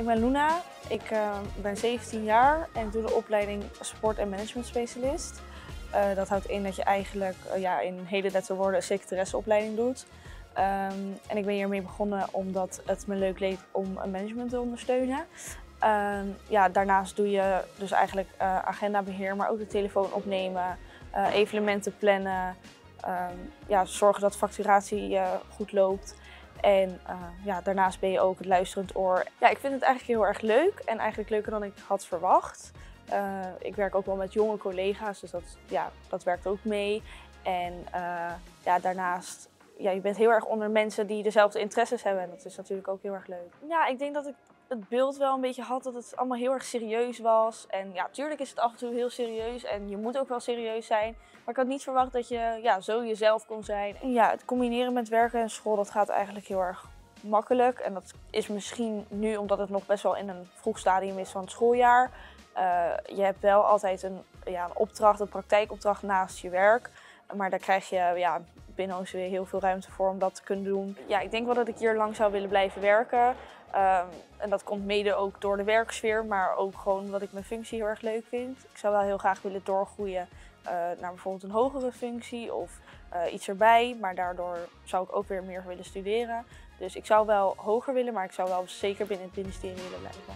Ik ben Luna, ik uh, ben 17 jaar en doe de opleiding Sport- en Management Specialist. Uh, dat houdt in dat je eigenlijk uh, ja, in hele nette woorden een secretaresseopleiding doet. Um, en ik ben hiermee begonnen omdat het me leuk leek om een management te ondersteunen. Um, ja, daarnaast doe je dus eigenlijk agendabeheer, maar ook de telefoon opnemen, evenementen plannen. Um, ja, zorgen dat facturatie goed loopt. En uh, ja, daarnaast ben je ook het luisterend oor. Ja, ik vind het eigenlijk heel erg leuk en eigenlijk leuker dan ik had verwacht. Uh, ik werk ook wel met jonge collega's, dus dat, ja, dat werkt ook mee. En uh, ja, daarnaast, ja, je bent heel erg onder mensen die dezelfde interesses hebben en dat is natuurlijk ook heel erg leuk. Ja, ik denk dat ik het beeld wel een beetje had dat het allemaal heel erg serieus was. En ja, tuurlijk is het af en toe heel serieus en je moet ook wel serieus zijn. Maar ik had niet verwacht dat je ja, zo jezelf kon zijn. En ja, het combineren met werken en school, dat gaat eigenlijk heel erg makkelijk. En dat is misschien nu omdat het nog best wel in een vroeg stadium is van het schooljaar. Uh, je hebt wel altijd een, ja, een opdracht, een praktijkopdracht naast je werk. Maar daar krijg je ja, ons weer heel veel ruimte voor om dat te kunnen doen. Ja, ik denk wel dat ik hier lang zou willen blijven werken. Um, en dat komt mede ook door de werksfeer, maar ook gewoon omdat ik mijn functie heel erg leuk vind. Ik zou wel heel graag willen doorgroeien uh, naar bijvoorbeeld een hogere functie of uh, iets erbij. Maar daardoor zou ik ook weer meer willen studeren. Dus ik zou wel hoger willen, maar ik zou wel zeker binnen het ministerie willen blijven.